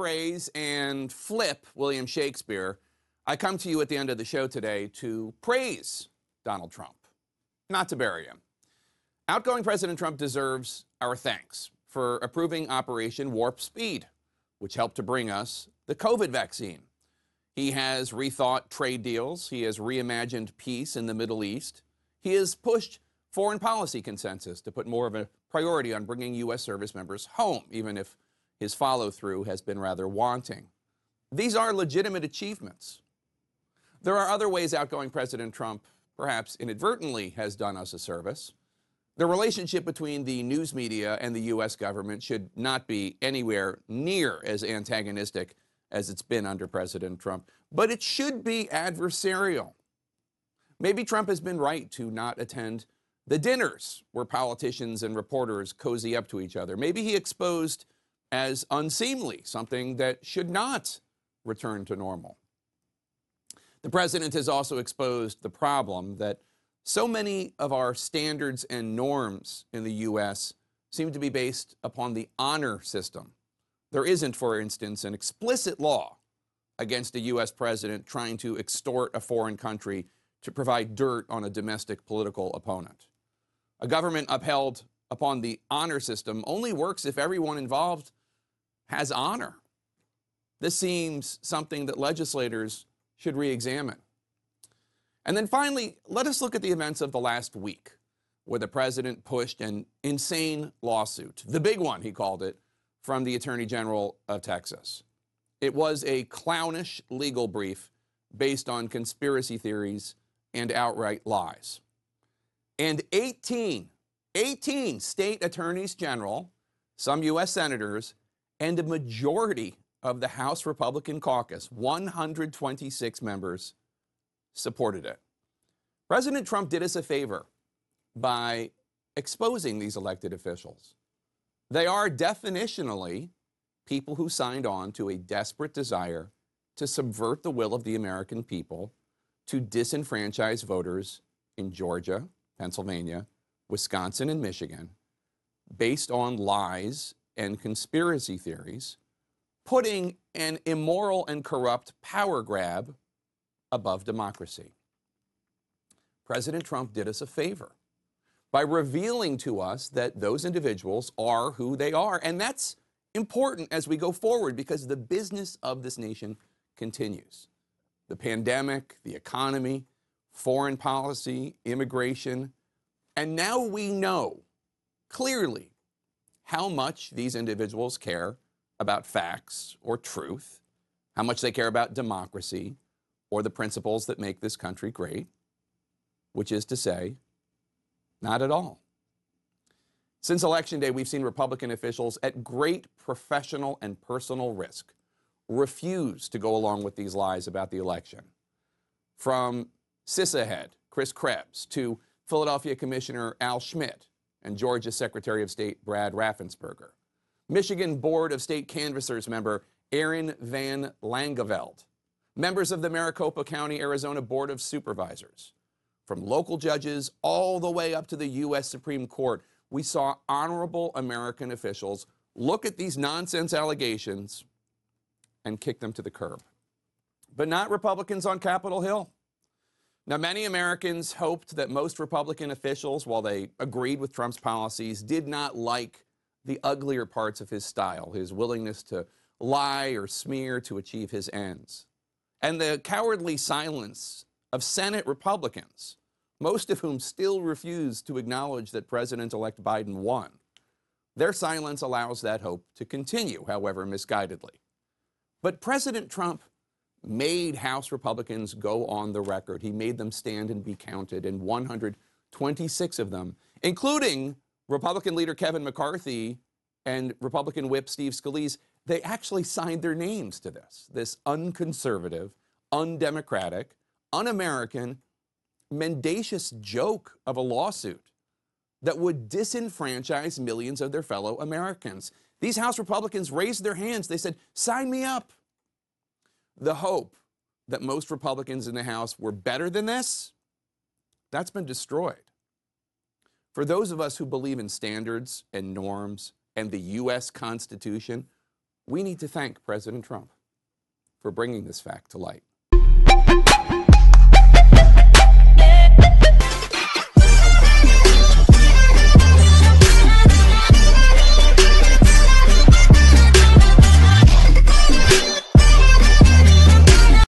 paraphrase and flip William Shakespeare, I come to you at the end of the show today to praise Donald Trump, not to bury him. Outgoing President Trump deserves our thanks for approving Operation Warp Speed, which helped to bring us the COVID vaccine. He has rethought trade deals, he has reimagined peace in the Middle East, he has pushed foreign policy consensus to put more of a priority on bringing U.S. service members home, even if his follow through has been rather wanting. These are legitimate achievements. There are other ways outgoing President Trump perhaps inadvertently has done us a service. The relationship between the news media and the U.S. government should not be anywhere near as antagonistic as it's been under President Trump, but it should be adversarial. Maybe Trump has been right to not attend the dinners where politicians and reporters cozy up to each other. Maybe he exposed as unseemly, something that should not return to normal. The president has also exposed the problem that so many of our standards and norms in the U.S. seem to be based upon the honor system. There isn't, for instance, an explicit law against a U.S. president trying to extort a foreign country to provide dirt on a domestic political opponent. A government upheld upon the honor system only works if everyone involved has honor. This seems something that legislators should re examine. And then finally, let us look at the events of the last week, where the president pushed an insane lawsuit, the big one, he called it, from the Attorney General of Texas. It was a clownish legal brief based on conspiracy theories and outright lies. And 18, 18 state attorneys general, some U.S. senators, and a majority of the House Republican caucus, 126 members, supported it. President Trump did us a favor by exposing these elected officials. They are definitionally people who signed on to a desperate desire to subvert the will of the American people, to disenfranchise voters in Georgia, Pennsylvania, Wisconsin, and Michigan based on lies and conspiracy theories, putting an immoral and corrupt power grab above democracy. President Trump did us a favor by revealing to us that those individuals are who they are. And that's important as we go forward because the business of this nation continues. The pandemic, the economy, foreign policy, immigration, and now we know clearly how much these individuals care about facts or truth, how much they care about democracy or the principles that make this country great, which is to say, not at all. Since Election Day, we've seen Republican officials at great professional and personal risk refuse to go along with these lies about the election. From CISA head Chris Krebs to Philadelphia Commissioner Al Schmidt and Georgia Secretary of State Brad Raffensperger. Michigan Board of State Canvassers member Aaron Van Langevelde. Members of the Maricopa County, Arizona Board of Supervisors. From local judges all the way up to the U.S. Supreme Court, we saw honorable American officials look at these nonsense allegations and kick them to the curb. But not Republicans on Capitol Hill. Now, many Americans hoped that most Republican officials, while they agreed with Trump's policies, did not like the uglier parts of his style, his willingness to lie or smear to achieve his ends. And the cowardly silence of Senate Republicans, most of whom still refuse to acknowledge that President elect Biden won. Their silence allows that hope to continue, however misguidedly. But President Trump made House Republicans go on the record. He made them stand and be counted, and 126 of them, including Republican leader Kevin McCarthy and Republican whip Steve Scalise, they actually signed their names to this, this unconservative, undemocratic, un American, mendacious joke of a lawsuit that would disenfranchise millions of their fellow Americans. These House Republicans raised their hands. They said, Sign me up the hope that most Republicans in the House were better than this, that's been destroyed. For those of us who believe in standards and norms and the U.S. Constitution, We need to thank President Trump for bringing this fact to light.